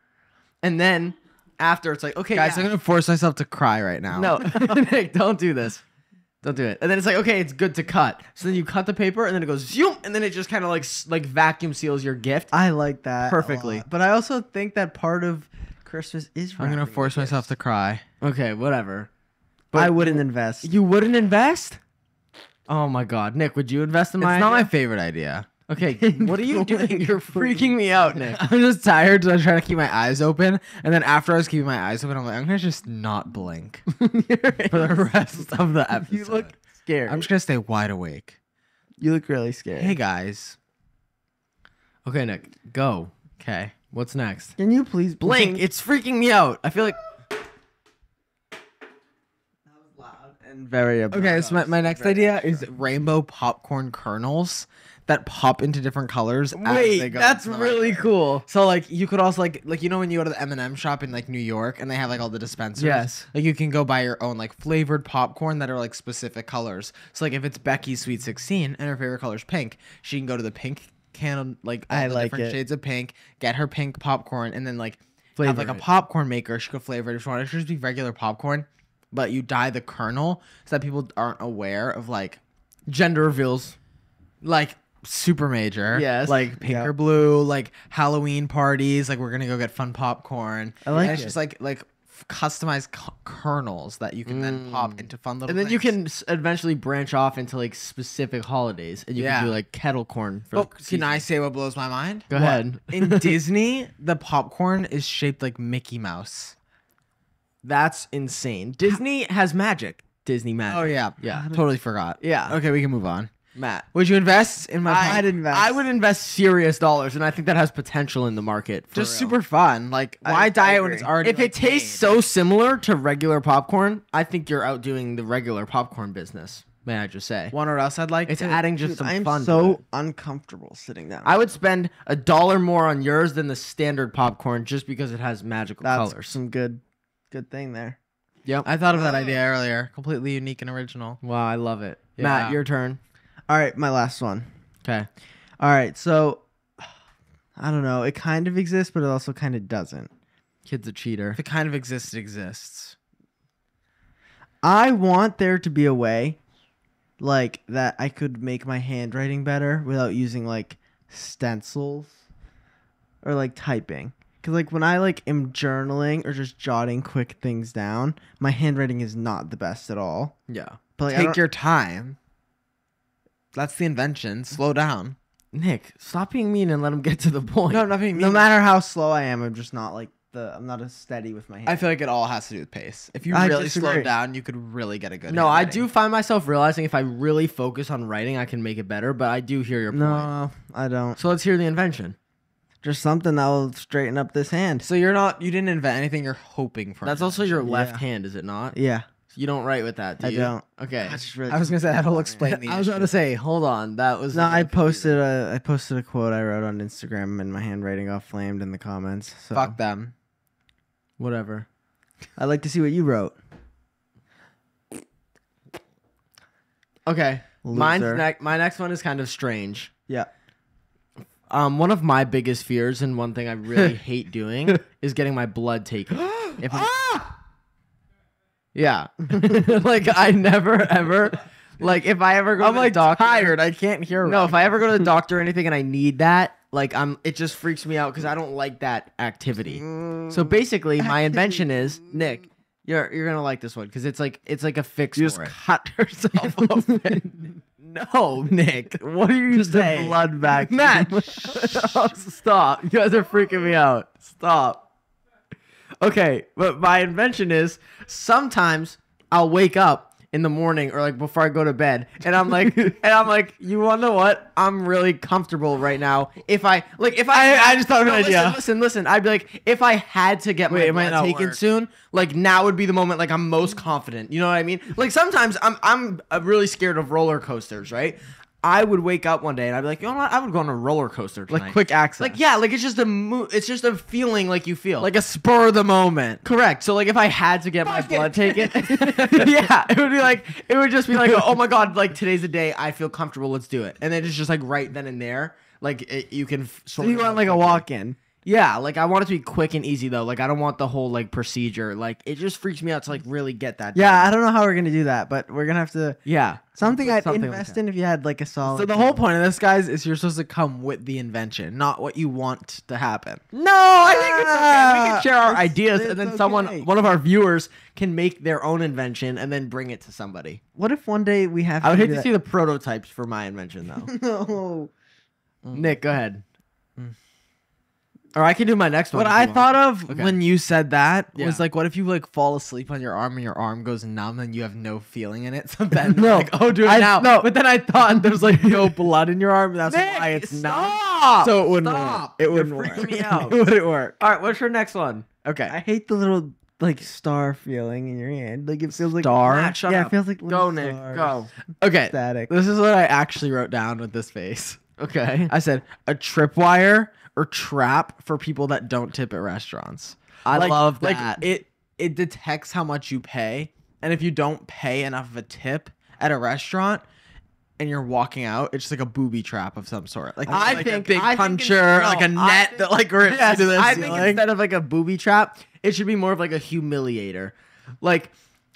and then after it's like okay, Guys, yeah. I'm gonna force myself to cry right now. No, Nick, don't do this. Don't do it. And then it's like, okay, it's good to cut. So then you cut the paper, and then it goes zoom, and then it just kind of like like vacuum seals your gift. I like that a Perfectly. lot. But I also think that part of Christmas is. I'm gonna force myself to cry. Okay, whatever. I wouldn't invest. You wouldn't invest? Oh my god, Nick, would you invest in my? It's not my favorite idea. Okay, what are you doing? You're freaking me out, Nick. I'm just tired, so I'm trying to keep my eyes open. And then after I was keeping my eyes open, I'm like, I'm gonna just not blink for the rest of the episode. You look scared. I'm just gonna stay wide awake. you look really scared. Hey guys. Okay, Nick, go. Okay. What's next? Can you please Blink. It's freaking me out. I feel like and very. Okay, so my, my next idea is rainbow popcorn kernels that pop into different colors. as they wait, that's really microwave. cool. So like you could also like like you know when you go to the M&M shop in like New York and they have like all the dispensers. Yes. Like you can go buy your own like flavored popcorn that are like specific colors. So like if it's Becky's Sweet 16 and her favorite color is pink, she can go to the pink can like all I the like different it. shades of pink, get her pink popcorn and then like have Flavor like a popcorn maker. She could flavor it if she wanted. It should just be regular popcorn, but you dye the kernel so that people aren't aware of like Gender reveals. like super major. Yes. Like pink Yeah. or blue, like Halloween parties, like we're gonna go get fun popcorn. I like and it's it. just like like customized c- kernels that you can then pop mm. into fun little And then you can s- eventually branch off into like specific holidays, and you Yeah. can do like kettle corn. For Oh, can. I say what blows my mind? Go ahead. In Disney, the popcorn is shaped like Mickey Mouse. That's insane. Disney has magic. Disney magic. Oh yeah, Yeah. Totally forgot. Yeah. Okay, we can move on. Matt. Would you invest in my? I, I'd invest. I would invest serious dollars, and I think that has potential in the market. for just real. super fun. Like, I- why I diet when agree. it's already? If like, it tastes made? so similar to regular popcorn, I think you're outdoing the regular popcorn business. May I just say? One or else I'd like. It's to- adding just Dude, some I am fun. to so it. uncomfortable sitting down. I would spend a dollar more on yours than the standard popcorn just because it has magical That's colors. some good, good thing there. Yep. I thought of that idea earlier. Completely unique and original. wow, I love it. Yeah. Matt, your turn. All right, my last one. Okay. All right, so I don't know. It kind of exists, but it also kind of doesn't. Kid's a cheater. If it kind of exists, it exists. I want there to be a way, like that I could make my handwriting better without using like stencils or like typing. Cause like when I like am journaling or just jotting quick things down, my handwriting is not the best at all. Yeah. But like, Take your time. That's the invention. Slow down. Nick, stop being mean and let him get to the point. No, I'm not being no matter how slow I am, I'm just not like the I'm not as steady with my hand. I feel like it all has to do with pace. If you I really slow down, you could really get a good. No, I do find myself realizing if I really focus on writing, I can make it better. But I do hear your point. no, I don't. So let's hear the invention. Just something that will straighten up this hand. So you're not. You didn't invent anything. You're hoping for. That's an also your invention. left Yeah. hand, is it not? Yeah, You don't write with that, do I you? don't. Okay. That's really I was gonna say that'll explain the. I was about to say, hold on. That was No, I posted a I posted a quote I wrote on Instagram and my handwriting got flamed in the comments. So Fuck them. whatever. I'd like to see what you wrote. Okay. Mine's Loser. ne- my next one is kind of strange. Yeah. Um, one of my biggest fears and one thing I really hate doing is getting my blood taken. If I- yeah, like I never ever, like if I ever go I'm to the like doctor, tired. I can't hear. No, if I ever go to the doctor or anything and I need that, like I'm, it just freaks me out because I don't like that activity. So basically, my invention is Nick. You're you're gonna like this one because it's like it's like a fix you just it. cut yourself open. No, Nick. What are you Just a saying? blood vac. Matt, stop. You guys are freaking me out. Stop. Okay, but my invention is sometimes I'll wake up in the morning or like before I go to bed and I'm like and I'm like, you wanna know what? I'm really comfortable right now. If I like if I I- I just thought of an No, listen, idea. Listen, listen, I'd be like, if I had to get Wait, my blood taken work. soon, like now would be the moment like I'm most confident. You know what I mean? Like sometimes I'm I'm really scared of roller coasters, right? I would wake up one day and I'd be like, you know what? I would go on a roller coaster tonight. like quick access. Like yeah, like it's just a mo- it's just a feeling like you feel. like a spur of the moment. correct. So like if I had to get my blood taken, yeah, it would be like it would just be like, oh my god, like today's the day I feel comfortable, let's do it. And then it's just like right then and there, like it, you can. f- So you want like a walk in. Yeah, like I want it to be quick and easy though. Like I don't want the whole like procedure. Like it just freaks me out to like really get that. Yeah, I don't know how we're gonna do that, but we're gonna have to yeah. something I'd Something invest that. in if you had like a solid. So the whole point of this, guys, is you're supposed to come with the invention, not what you want to happen. No, I think it's okay. We Ah, can share our it's- ideas, it's and then okay. someone, one of our viewers, can make their own invention and then bring it to somebody. What if one day we have? I would to hate do to see the prototypes for my invention though. no. Nick, go ahead. Or I can do my next one. What I thought of Okay. when you said that Yeah. was like, what if you like fall asleep on your arm and your arm goes numb and you have no feeling in it? So then, No. like, oh, do it I- now. no. But then I thought there's like no blood in your arm. That's Nick, why it's numb. stop! So it wouldn't Stop! work. It You're wouldn't freaking work. me out. it wouldn't work. All right, what's your next one? Okay. I hate the little like star feeling in your hand. Like it feels like Star? Shut yeah, up. it feels like Go, Nick. stars. Go. okay. Static. This is what I actually wrote down with this face. Okay. I said a tripwire or trap for people that don't tip at restaurants. I Like- love like that. it it detects how much you pay, and if you don't pay enough of a tip at a restaurant. And you're walking out, it's just like a booby trap of some sort. Like, I like think- a big I think puncher, it's- like a net think- that like rips Yes, you to the I think ceiling. instead of like a booby trap, it should be more of like a humiliator. Like,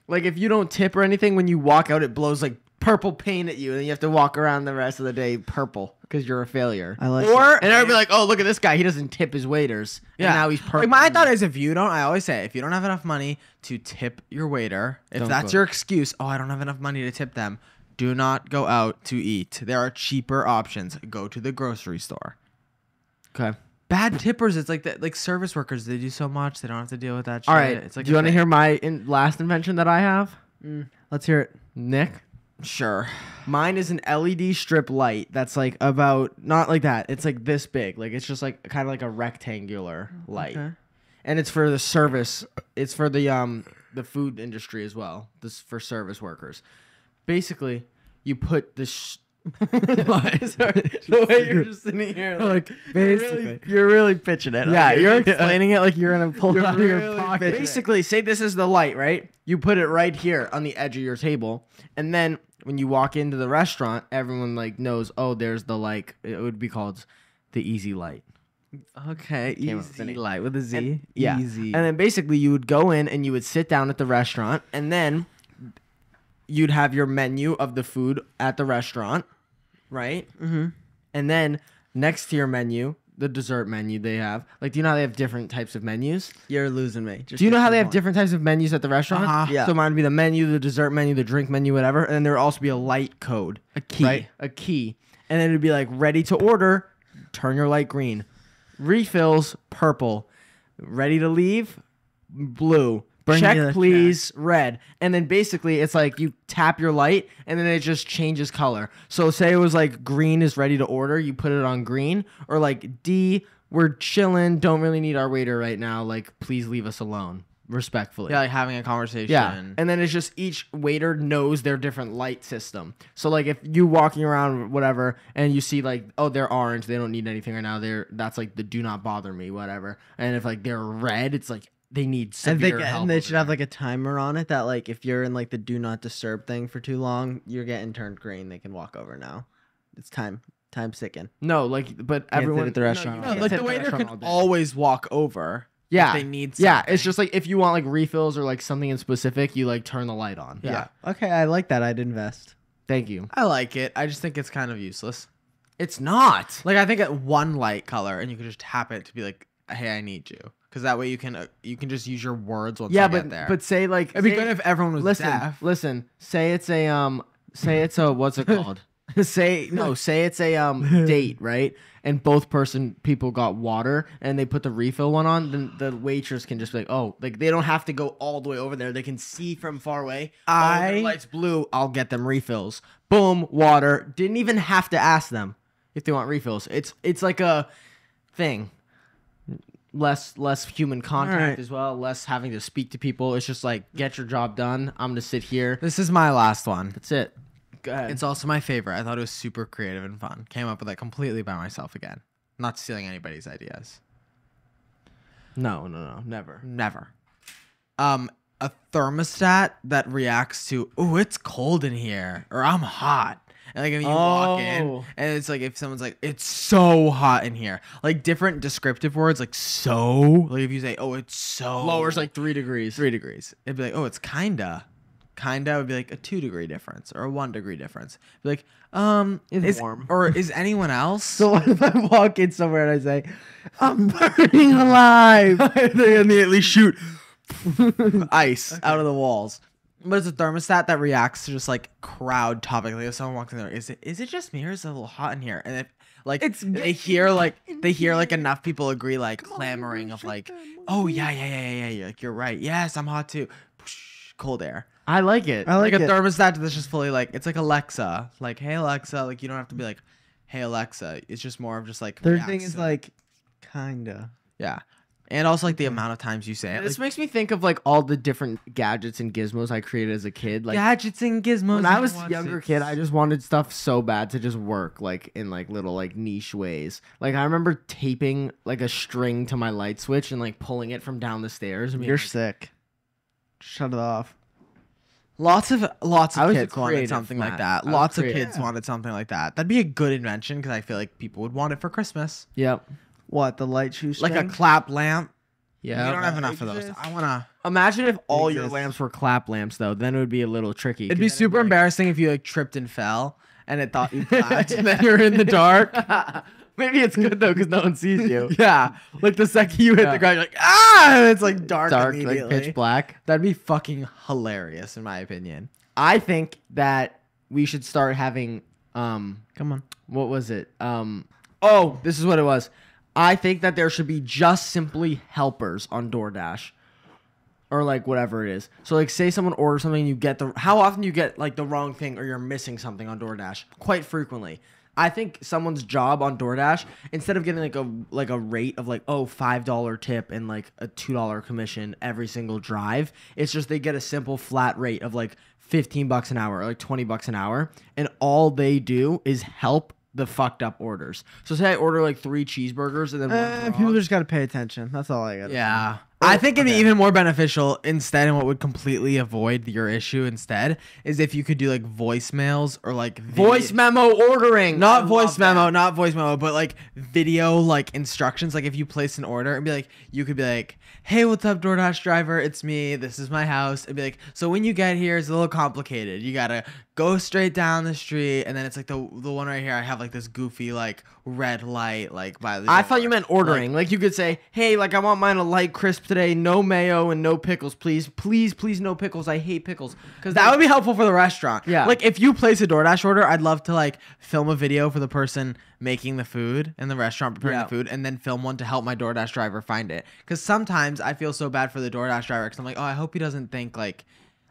like if you don't tip or anything, when you walk out, it blows like purple paint at you, and you have to walk around the rest of the day purple because you're a failure. I like or and everybody be like, "Oh, look at this guy! He doesn't tip his waiters. Yeah, Yeah. now he's perfect. Like my thought is, if you don't, I always say, if you don't have enough money to tip your waiter, if Don't that's go. your excuse, oh, I don't have enough money to tip them, do not go out to eat. There are cheaper options. Go to the grocery store. okay. Bad tippers, it's like that. Like service workers, they do so much, they don't have to deal with that. Shit. All right. it's like do you want to hear my in- last invention that I have, mm. Let's hear it. Nick? Sure. Mine is an LED strip light that's like about not like that. It's like this big. Like it's just like kind of like a rectangular light. Okay. And it's for the service. It's for the um the food industry as well. This for service workers. Basically, you put the sh- Sorry, the way you're just sitting here like Basically. you're really, you're really pitching it. Yeah, Okay. you're explaining it like you're gonna pull You're it out of your pocket. Basically, say this is the light, right? You put it right here on the edge of your table, and then when you walk into the restaurant, everyone like knows. Oh, there's the like. It would be called the easy light. Okay, Came easy light with a Z. And- yeah. easy. And then basically you would go in and you would sit down at the restaurant, and then you'd have your menu of the food at the restaurant, right? Mm-hmm. And then next to your menu, the dessert menu they have. Like, do you know how they have different types of menus? You're losing me. Just Do you know how they have point. different types of menus at the restaurant? Uh-huh. Yeah. So mine would be the menu, the dessert menu, the drink menu, whatever. And then there would also be a light code. A key. Right? A key. And then it'd be like ready to order, turn your light green. Refills, purple. Ready to leave, blue. Bring me the check check. please, red. And then basically it's like you tap your light and then it just changes color. So say it was like green is ready to order, you put it on green. Or like D, we're chilling, don't really need our waiter right now. Like please leave us alone. Respectfully. Yeah, like having a conversation. Yeah, and then it's just each waiter knows their different light system. So like if you walking around whatever and you see like oh they're orange they don't need anything right now they're that's like the do not bother me whatever. And if like they're red it's like they need And they, help. and they should have like a timer on it that like if you're in like the do not disturb thing for too long, you're getting turned green. They can walk over now. It's time. Time ticking. no like but sit everyone at the no, restaurant you all No, like the waiter can always walk over. yeah If they need. yeah it's just like if you want like refills or like something in specific you like turn the light on. Yeah. Okay, I like that. I'd invest. Thank you. I like it. I just think it's kind of useless. It's not. Like I think at one light color, and you can just tap it to be like, "Hey, I need you," because that way you can uh, you can just use your words once Yeah, you but get there. but say like it'd be say- good if everyone was listen, deaf. listen. Say it's a um. Say it's a what's it called? say no. Say it's a um date, right? And both person people got water, and they put the refill one on. Then the waitress can just be like, oh, like they don't have to go all the way over there. They can see from far away. Oh, I- lights blue. I'll get them refills. Boom, water. Didn't even have to ask them if they want refills. It's it's like a thing. Less less human contact Alright. as well. Less having to speak to people. It's just like get your job done. I'm gonna sit here. This is my last one. That's it. Go ahead. It's also my favorite. I thought it was super creative and fun. Came up with it completely by myself again. Not stealing anybody's ideas. no, no, no, never. Never. Um, a thermostat that reacts to, oh, it's cold in here, or I'm hot. And like if you walk in, Oh. and it's like if someone's like, it's so hot in here, like different descriptive words, like so, like if you say, oh, it's so Lowers like three degrees. three degrees, it'd be like, oh, it's kinda. Kinda would be like a two degree difference or a one degree difference. Be like, um, It's is, warm. or is anyone else? So what if I walk in somewhere and I say, "I'm burning alive"? they immediately shoot ice out of the walls. But it's a thermostat that reacts to just like crowd topic. Like if someone walks in there, is it is it just me or is it a little hot in here? And if like It's they hear like they hear like enough people agree like clamoring of like, oh yeah yeah yeah yeah yeah like you're right. Yes, I'm hot too. Cold air. I like it. I like, Like, a it. thermostat that's just fully like it's like Alexa. Like hey Alexa. Like you don't have to be like hey Alexa. It's just more of just like Third thing is like, kinda. yeah. And also like the amount of times you say it. this Like, makes me think of like all the different gadgets and gizmos I created as a kid. Like gadgets and gizmos. when I was what's younger kid, I just wanted stuff so bad to just work like in like little like niche ways. Like I remember taping like a string to my light switch and like pulling it from down the stairs. And being You're like, sick. Shut it off. Lots of lots I of was a kids wanted creative, something like Matt. that. I was Lots of creative. kids wanted something like that. That'd be a good invention because I feel like people would want it for Christmas. Yep. What the light shoe Like a clap lamp. Yeah. we don't have enough of those. I wanna. Imagine if all your lamps were clap lamps though. Then it would be a little tricky. It'd be then super like- embarrassing if you like tripped and fell and it thought you clapped and then you're in the dark. Maybe it's good though because no one sees you. yeah, like the second you hit Yeah. the ground, you're like ah, and it's like dark, Dark, like pitch black. That'd be fucking hilarious in my opinion. I think that we should start having um Come on. what was it? Um oh, this is what it was. I think that there should be just simply helpers on DoorDash. Or like whatever it is. So like say someone orders something and you get the how often you get like the wrong thing or you're missing something on DoorDash? Quite frequently. I think someone's job on DoorDash, instead of getting like a like a rate of like, oh, five dollar tip and like a two dollar commission every single drive, it's just they get a simple flat rate of like 15 bucks an hour or like 20 bucks an hour. And all they do is help the fucked up orders. So say I order like three cheeseburgers and then Uh, people just gotta pay attention. That's all I got. Yeah, I oh, think it'd be even more beneficial instead, and what would completely avoid your issue instead is if you could do like voicemails or like Voice memo ordering. not I voice memo, that. not voice memo, but like video like instructions. Like if you place an order and be like, you could be like, "Hey, what's up, DoorDash driver? It's me. This is my house." And be like, "So when you get here, it's a little complicated. You gotta go straight down the street, and then it's like the the one right here. I have like this goofy like red light like by the. I thought you meant ordering. Like, you could say, "Hey, like I want mine a light crisp today, no mayo and no pickles, please, please, please, no pickles. I hate pickles." Because That would be helpful for the restaurant. Yeah. Like if you place a DoorDash order, I'd love to like film a video for the person making the food and the restaurant preparing Yeah. the food and then film one to help my DoorDash driver find it. Cuz sometimes I feel so bad for the DoorDash driver cuz I'm like, "Oh, I hope he doesn't think like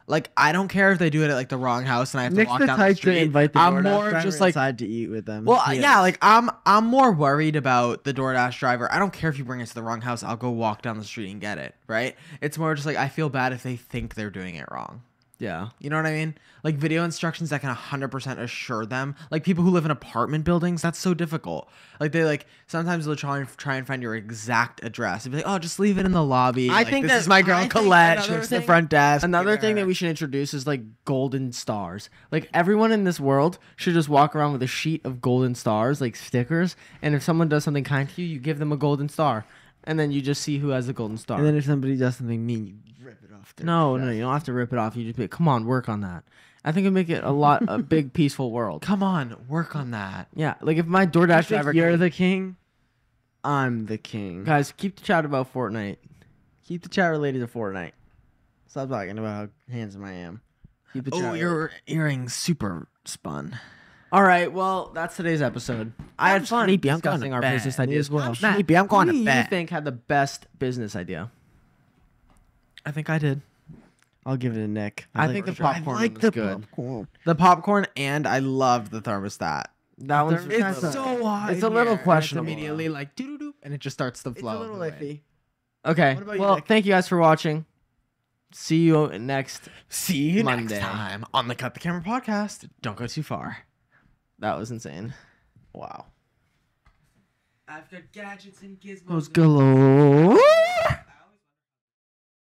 like I don't care if they do it at like the wrong house and I have to Nick's walk the down the type to street. invite the I'm DoorDash more driver just like inside to eat with them. well, He yeah, is. like I'm I'm more worried about the DoorDash driver. I don't care if you bring it to the wrong house. I'll go walk down the street and get it, right? It's more just like I feel bad if they think they're doing it wrong. Yeah, You know what I mean? Like video instructions that can 100% assure them. Like people who live in apartment buildings, that's so difficult. Like they like sometimes they'll try and try and find your exact address. And be like, "Oh, just leave it in the lobby." I Like, think this that- is my girl think Colette. She at the thing- front desk. Another thing that we should introduce is like golden stars. Like everyone in this world should just walk around with a sheet of golden stars, like stickers. And if someone does something kind to you, you give them a golden star, and then you just see who has the golden star. and then if somebody does something mean, you rip it off. Their no, no, you don't have to rip it off. You just be, come on, work on that. I think it'd make it a lot a big peaceful world. Come on, work on that. Yeah, like if my I DoorDash think driver you're came- the king. I'm the king. guys keep the chat about Fortnite. Keep the chat related to Fortnite. Stop talking about how handsome I am. Keep the Oh, chat. your earring super spun. All right, well that's today's episode. I I'm had fun sleepy, I'm discussing our bed. business ideas. as well. Matt, sleepy, I'm going who to do bed. You think had the best business idea? I think I did. I'll give it a Nick. I think the popcorn like was the good. popcorn. The popcorn and I loved the thermostat. That one's It's kind of- so hot. It's a little questionable. Immediately, like doo doo and it just starts to It's flow. a little iffy. Okay. What you, well, Nick? thank you guys for watching. See you next. See you Monday. next time on the Cut the Camera podcast. Don't go too far. That was insane. Wow. I've got gadgets and gizmos. Those galore.